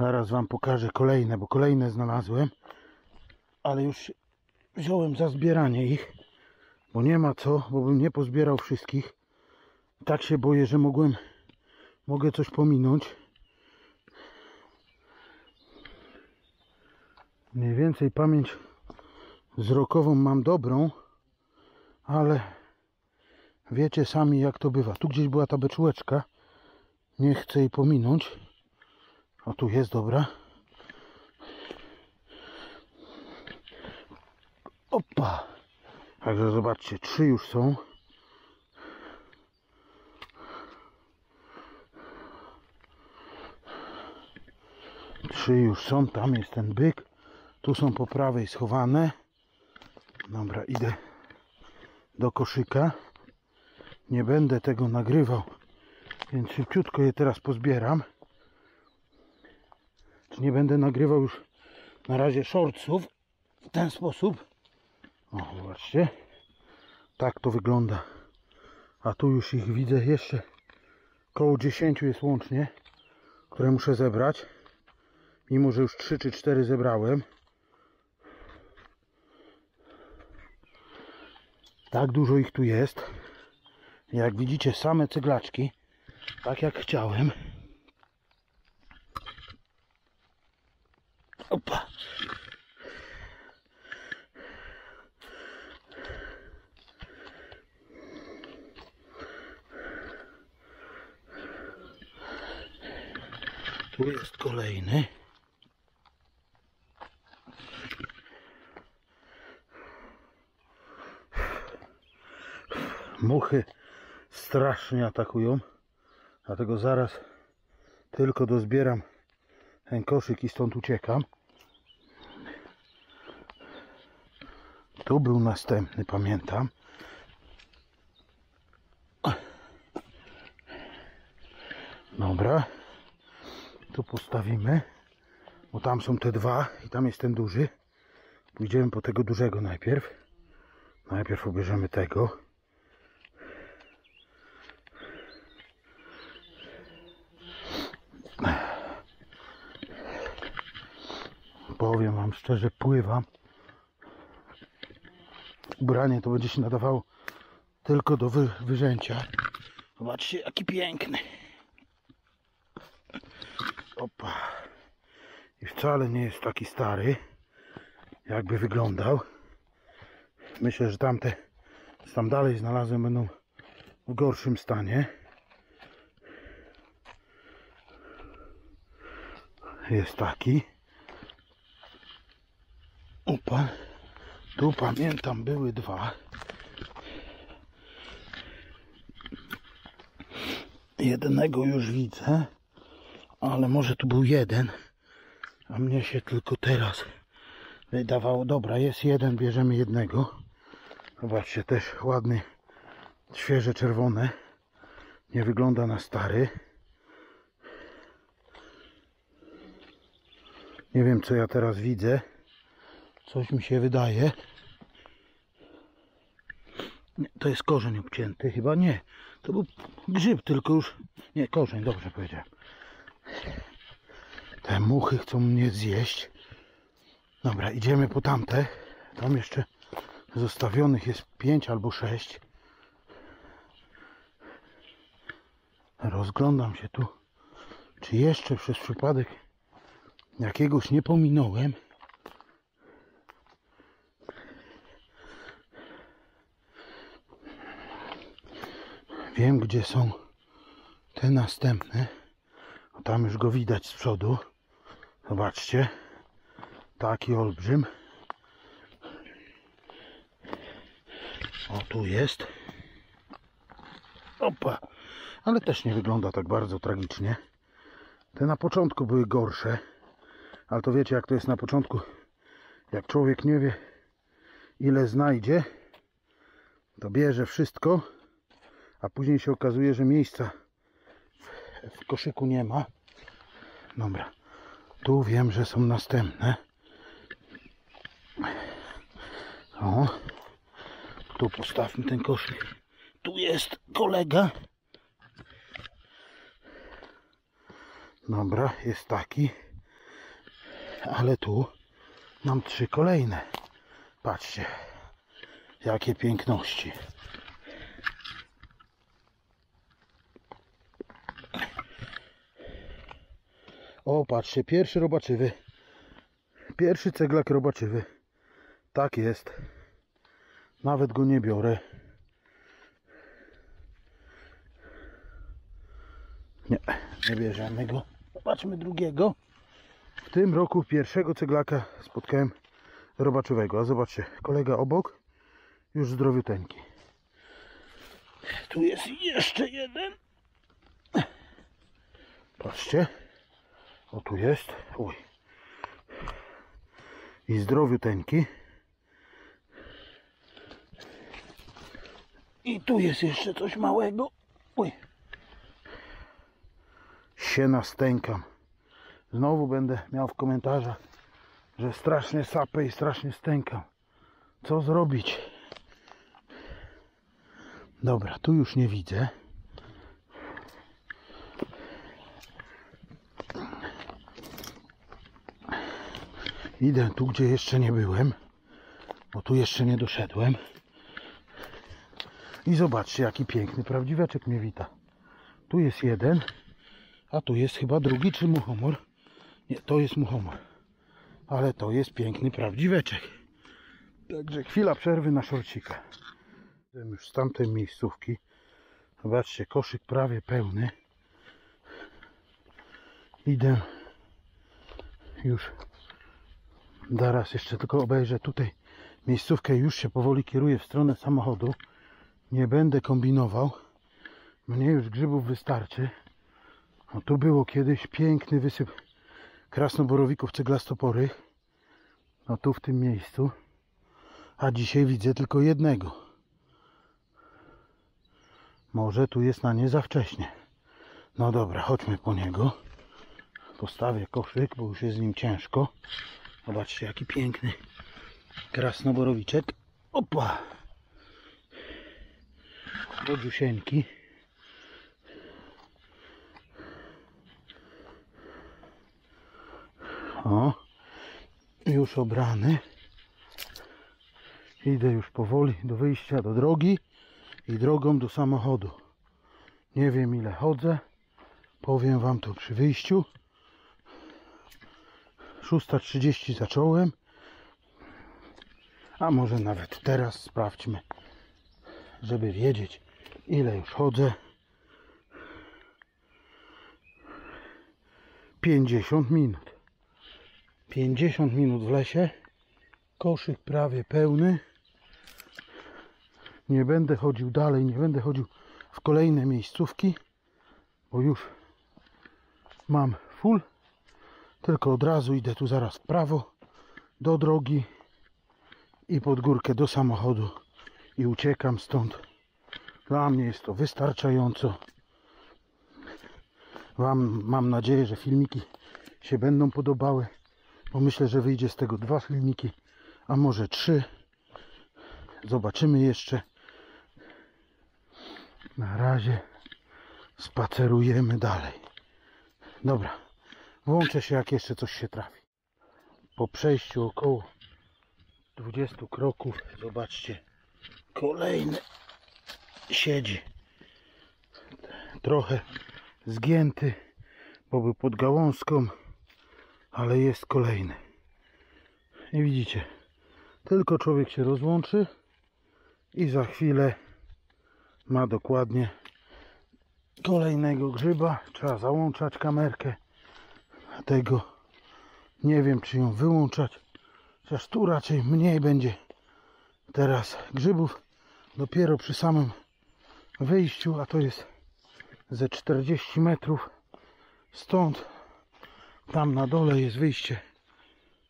Zaraz wam pokażę kolejne, bo kolejne znalazłem. Ale już wziąłem za zbieranie ich. Bo nie ma co, bo bym nie pozbierał wszystkich. Tak się boję, że mogłem, mogę coś pominąć. Mniej więcej pamięć wzrokową mam dobrą, ale wiecie sami jak to bywa. Tu gdzieś była ta beczułeczka. Nie chcę jej pominąć. O tu jest, dobra. Opa. Także zobaczcie, trzy już są. Trzy już są, tam jest ten byk. Tu są po prawej schowane. Dobra, idę do koszyka. Nie będę tego nagrywał, więc szybciutko je teraz pozbieram. Nie będę nagrywał już na razie shortsów w ten sposób. O, zobaczcie. Tak to wygląda. A tu już ich widzę jeszcze koło 10 jest łącznie, które muszę zebrać. Mimo, że już 3 czy 4 zebrałem. Tak dużo ich tu jest. Jak widzicie, same ceglaczki. Tak jak chciałem. Opa. Tu jest kolejny. Muchy strasznie atakują. Dlatego zaraz tylko dozbieram ten koszyk i stąd uciekam. Tu był następny, pamiętam. Dobra. Tu postawimy. Bo tam są te dwa i tam jest ten duży. Pójdziemy po tego dużego najpierw. Najpierw ubierzemy tego. Powiem wam szczerze, pływam. Ubranie to będzie się nadawało tylko do wy, wyrzęcia. Zobaczcie, jaki piękny. Opa. I wcale nie jest taki stary, jakby wyglądał. Myślę, że tamte, tam dalej znalazłem, będą w gorszym stanie. Jest taki. Tu pamiętam były dwa. Jednego już widzę, ale może tu był jeden, a mnie się tylko teraz wydawało. Dobra, jest jeden, bierzemy jednego. Zobaczcie, też ładny, świeże czerwone. Nie wygląda na stary. Nie wiem, co ja teraz widzę. Coś mi się wydaje. Nie, to jest korzeń obcięty, chyba nie. To był grzyb, tylko już... Nie, korzeń, dobrze powiedziałem. Te muchy chcą mnie zjeść. Dobra, idziemy po tamte. Tam jeszcze zostawionych jest pięć albo sześć. Rozglądam się tu, czy jeszcze przez przypadek jakiegoś nie pominąłem. Wiem, gdzie są te następne. O, tam już go widać z przodu. Zobaczcie. Taki olbrzym. O, tu jest. Opa. Ale też nie wygląda tak bardzo tragicznie. Te na początku były gorsze. Ale to wiecie, jak to jest na początku. Jak człowiek nie wie, ile znajdzie, to bierze wszystko, a później się okazuje, że miejsca w, koszyku nie ma. Dobra. Tu wiem, że są następne. O. Tu postawmy ten koszyk. Tu jest kolega. Dobra, jest taki. Ale tu mam trzy kolejne. Patrzcie, jakie piękności. O, patrzcie, pierwszy robaczywy. Pierwszy ceglak robaczywy. Tak jest. Nawet go nie biorę. Nie, nie bierzemy go. Zobaczmy drugiego. W tym roku pierwszego ceglaka spotkałem robaczowego. A zobaczcie, kolega obok już zdrowiuteńki. Tu jest jeszcze jeden. Patrzcie. O tu jest. Uj. I zdrowiuteńki. I tu jest jeszcze coś małego. Uj. Się nastękam. Znowu będę miał w komentarzach, że strasznie sapę i strasznie stękam. Co zrobić? Dobra, tu już nie widzę. Idę tu, gdzie jeszcze nie byłem, bo tu jeszcze nie doszedłem. I zobaczcie, jaki piękny prawdziweczek mnie wita. Tu jest jeden, a tu jest chyba drugi, czy muchomor. Nie, to jest muchomor. Ale to jest piękny prawdziweczek. Także chwila przerwy na szorcika. Jestem już z tamtej miejscówki. Zobaczcie, koszyk prawie pełny. Idę już zaraz jeszcze tylko obejrzę tutaj miejscówkę już się powoli kieruję w stronę samochodu. Nie będę kombinował. Mnie już grzybów wystarczy. No, tu było kiedyś piękny wysyp krasnoborowików ceglastoporych. No tu w tym miejscu. A dzisiaj widzę tylko jednego. Może tu jest na nie za wcześnie. No dobra, chodźmy po niego. Postawię koszyk, bo już jest z nim ciężko. Zobaczcie, jaki piękny krasnoborowiczek. Opa! Rodziusieńki. O, już obrany. Idę już powoli do wyjścia do drogi i drogą do samochodu. Nie wiem ile chodzę. Powiem wam to przy wyjściu. 6.30 zacząłem. A może nawet teraz sprawdźmy, żeby wiedzieć ile już chodzę. 50 minut. 50 minut w lesie. Koszyk prawie pełny. Nie będę chodził dalej, nie będę chodził w kolejne miejscówki, bo już mam full. Tylko od razu idę tu zaraz w prawo do drogi i pod górkę do samochodu i uciekam stąd. Dla mnie jest to wystarczająco. Wam mam nadzieję, że filmiki się będą podobały, bo myślę, że wyjdzie z tego dwa filmiki, a może trzy. Zobaczymy jeszcze. Na razie spacerujemy dalej. Dobra, włączę się jak jeszcze coś się trafi. Po przejściu około 20 kroków, zobaczcie, kolejny siedzi. Trochę zgięty, bo był pod gałązką, ale jest kolejny. I widzicie, tylko człowiek się rozłączy i za chwilę ma dokładnie kolejnego grzyba. Trzeba załączać kamerkę. Dlatego nie wiem, czy ją wyłączać. Chociaż tu raczej mniej będzie teraz grzybów. Dopiero przy samym wyjściu, a to jest ze 40 metrów stąd. Tam na dole jest wyjście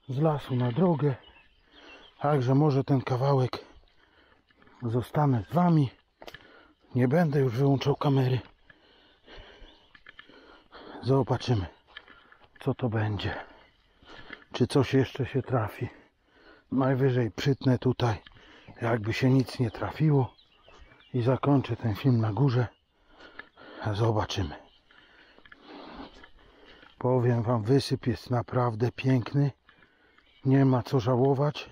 z lasu na drogę. Także może ten kawałek zostanę z Wami. Nie będę już wyłączał kamery. Zobaczymy, co to będzie. Czy coś jeszcze się trafi. Najwyżej przytnę tutaj, jakby się nic nie trafiło. I zakończę ten film na górze. Zobaczymy. Powiem Wam, wysyp jest naprawdę piękny. Nie ma co żałować.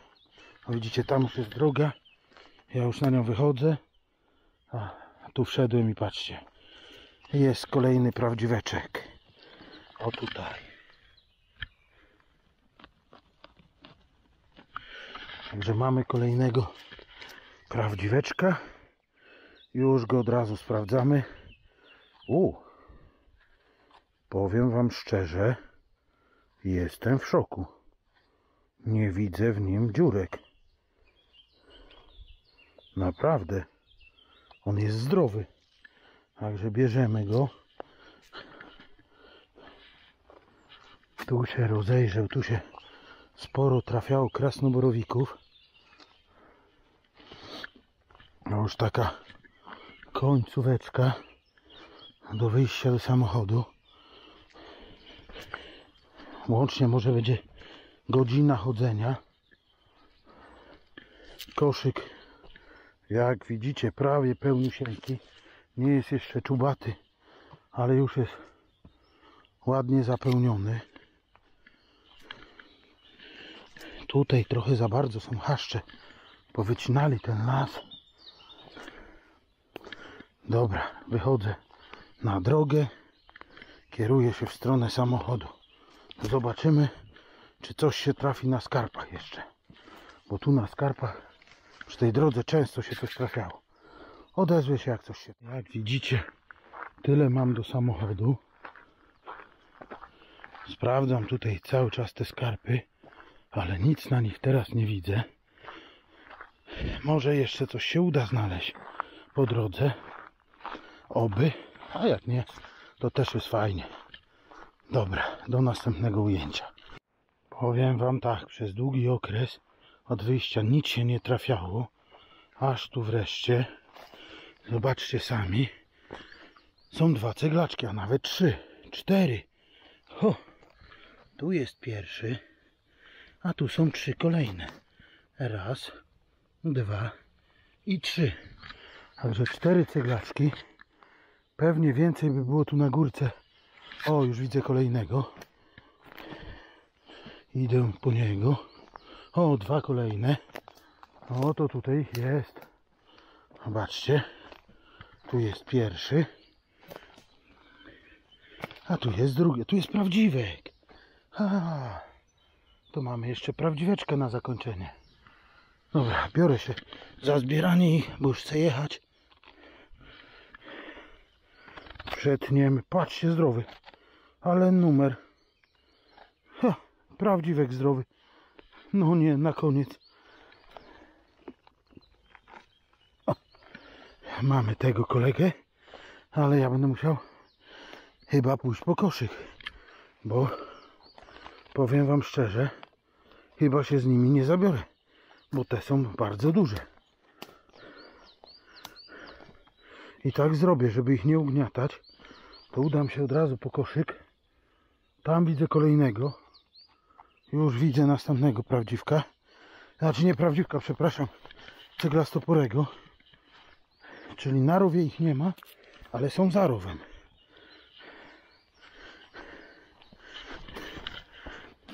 O, widzicie, tam już jest droga. Ja już na nią wychodzę. A tu wszedłem i patrzcie. Jest kolejny prawdziweczek. O tutaj. Także mamy kolejnego prawdziweczka. Już go od razu sprawdzamy. U. Powiem wam szczerze, jestem w szoku. Nie widzę w nim dziurek. Naprawdę. On jest zdrowy. Także bierzemy go. Tu się rozejrzał, tu się sporo trafiało krasnoborowików. No już taka końcóweczka do wyjścia do samochodu. Łącznie może będzie godzina chodzenia. Koszyk, jak widzicie, prawie pełniusieńki. Nie jest jeszcze czubaty, ale już jest ładnie zapełniony. Tutaj trochę za bardzo są haszcze. Powycinali ten las. Dobra, wychodzę na drogę. Kieruję się w stronę samochodu. Zobaczymy, czy coś się trafi na skarpach jeszcze. Bo tu na skarpach przy tej drodze często się coś trafiało. Odezwę się jak coś się. Jak widzicie, tyle mam do samochodu. Sprawdzam tutaj cały czas te skarpy, ale nic na nich teraz nie widzę. Może jeszcze coś się uda znaleźć po drodze. Oby, a jak nie, to też jest fajnie. Dobra, do następnego ujęcia. Powiem wam tak, przez długi okres od wyjścia nic się nie trafiało, aż tu wreszcie, zobaczcie sami, są dwa ceglaczki, a nawet trzy, cztery. Ho, tu jest pierwszy, a tu są trzy kolejne. Raz, dwa i trzy. Także cztery ceglaczki. Pewnie więcej by było tu na górce. O, już widzę kolejnego. Idę po niego. O, dwa kolejne. O, to tutaj jest. Zobaczcie. Tu jest pierwszy. A tu jest drugi. Tu jest prawdziwek. A, to mamy jeszcze prawdziweczkę na zakończenie. Dobra, biorę się za zbieranie ich, bo już chcę jechać. Przetniemy. Patrzcie, zdrowy. Ale numer. Ha, prawdziwek zdrowy. No nie, na koniec. O, mamy tego kolegę, ale ja będę musiał chyba pójść po koszyk, bo powiem wam szczerze, chyba się z nimi nie zabiorę, bo te są bardzo duże. I tak zrobię, żeby ich nie ugniatać, to udam się od razu po koszyk. Tam widzę kolejnego. Już widzę następnego prawdziwka. Znaczy nie prawdziwka, przepraszam. Ceglastoporego. Czyli na rowie ich nie ma, ale są za rowem.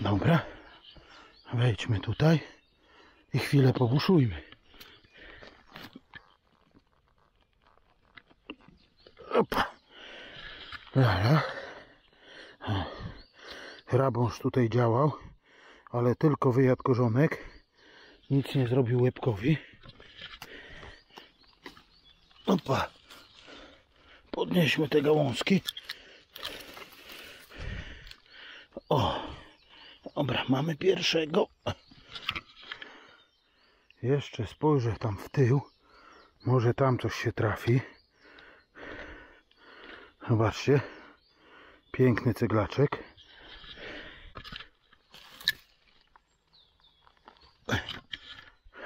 Dobra. Wejdźmy tutaj i chwilę pobuszujmy. Opa. Dobra. Rabąż tutaj działał, ale tylko wyjadł korzonek. Nic nie zrobił łebkowi. Opa. Podnieśmy te gałązki. O. Dobra, mamy pierwszego. Jeszcze spojrzę tam w tył. Może tam coś się trafi. Zobaczcie. Piękny ceglaczek.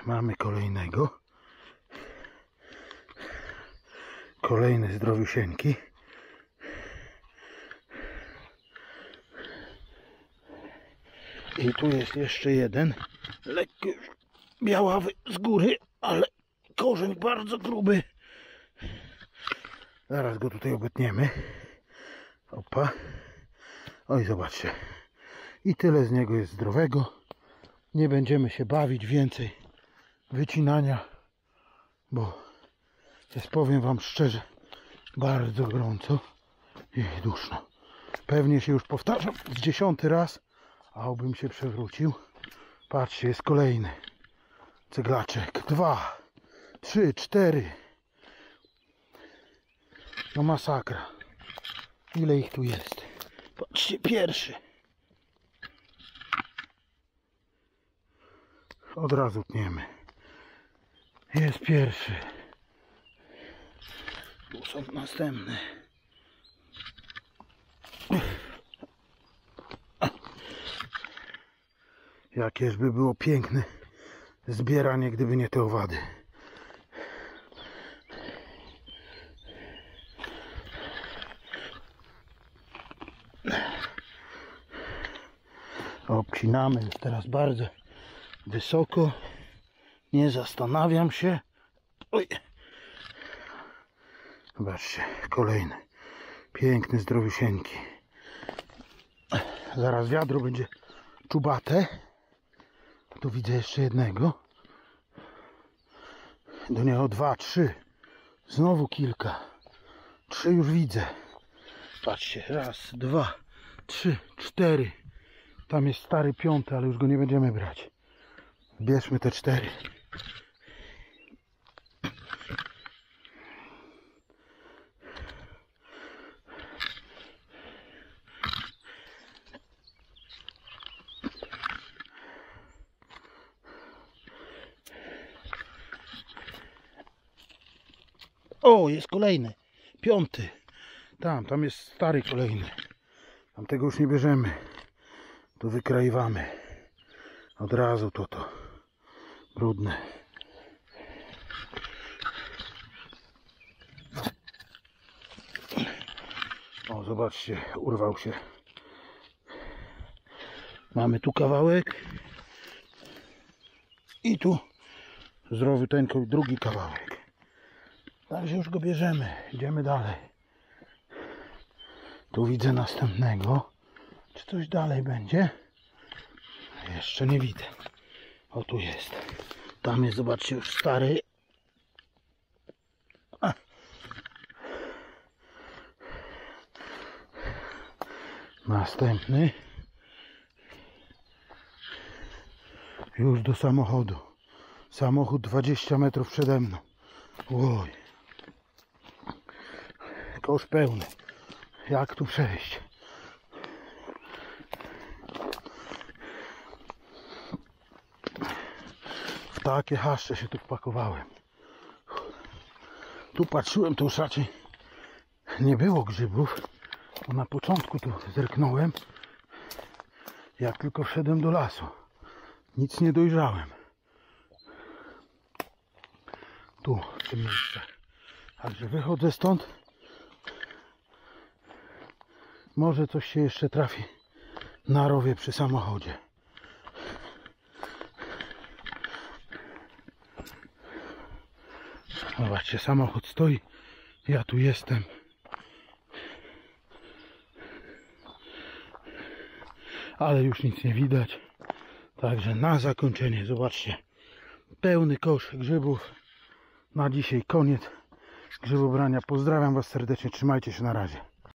Mamy kolejnego. Kolejny zdrowiusieńki. I tu jest jeszcze jeden. Lekko już białawy z góry, ale korzeń bardzo gruby. Zaraz go tutaj obetniemy. Opa. Oj, zobaczcie. I tyle z niego jest zdrowego. nie będziemy się bawić więcej wycinania, bo jest, powiem Wam szczerze, bardzo gorąco i duszno. Pewnie się już powtarzam z dziesiąty raz, a obym się przewrócił. Patrzcie, jest kolejny ceglaczek. Dwa, trzy, cztery. No masakra. Ile ich tu jest? Patrzcie, pierwszy. Od razu tniemy. Jest pierwszy. Tu są następne. Jakież by było piękne zbieranie, gdyby nie te owady. Obcinamy już teraz bardzo wysoko. Nie zastanawiam się. Oj. Zobaczcie, kolejny. Piękny, zdrowisieńki. Zaraz wiadro będzie czubate. Tu widzę jeszcze jednego. Do niego dwa, trzy. Znowu kilka. Trzy już widzę. Patrzcie, raz, dwa, trzy, cztery. Tam jest stary piąty, ale już go nie będziemy brać. Bierzmy te cztery. O, jest kolejny. Piąty. Tam, tam jest stary kolejny. Tam tego już nie bierzemy. To wykrajwamy. Od razu to to. Brudne. O, zobaczcie, urwał się. Mamy tu kawałek. I tu zdrowiuteńko drugi kawałek. Także już go bierzemy. Idziemy dalej. Tu widzę następnego. Coś dalej będzie? Jeszcze nie widzę. O tu jest. Tam jest, zobaczcie, już stary. Następny. Już do samochodu. Samochód 20 metrów przede mną. Oj. Kosz pełny. Jak tu przejść? Takie haszcze się tu wpakowałem. Tu patrzyłem, to już raczej nie było grzybów. Bo na początku tu zerknąłem. Jak tylko wszedłem do lasu. Nic nie dojrzałem. Tu, w tym miejscu. Także wychodzę stąd. Może coś się jeszcze trafi na rowie przy samochodzie. Zobaczcie, samochód stoi. Ja tu jestem. Ale już nic nie widać. Także na zakończenie, zobaczcie. Pełny kosz grzybów. Na dzisiaj koniec grzybobrania. Pozdrawiam Was serdecznie. Trzymajcie się na razie.